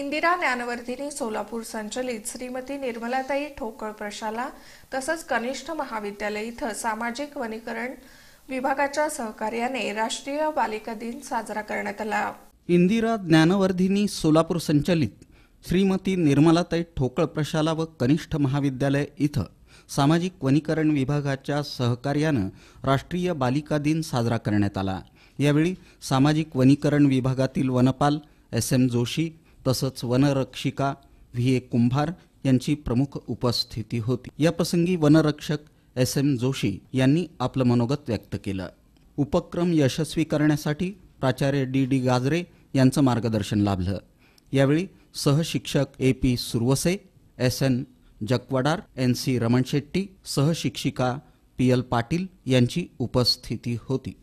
इंदिरा ज्ञानवर्धिनी सोलापूर संचलित श्रीमती निर्मलाताई ठोकळ प्रशाला तसंच कनिष्ठ महाविद्यालय इथं सामाजिक वनीकरण विभागाच्या सहकार्याने राष्ट्रीय बालिका दिन साजरा करण्यात आला. इंदिरा ज्ञानवर्धिनी सोलापूर संचलित श्रीमती निर्मलाताई ठोकळ प्रशाला व कनिष्ठ महाविद्यालय इथं सामाजिक वनीकरण विभागाच्या सहकार्यानं राष्ट्रीय बालिका दिन साजरा करण्यात आला. यावेळी सामाजिक वनीकरण विभागातील वनपाल एस एम जोशी तसंच वनरक्षिका व्ही. ए. कुंभार यांची प्रमुख उपस्थिती होती. याप्रसंगी वनरक्षक एस. एम. जोशी यांनी आपलं मनोगत व्यक्त केलं. उपक्रम यशस्वी करण्यासाठी प्राचार्य डी. डी. गाजरे यांचं मार्गदर्शन लाभलं. यावेळी सहशिक्षक A. P. Suravase S. N. Jakwadar N. C. Raman Shetty सहशिक्षिका P. L. Patil यांची उपस्थिती होती.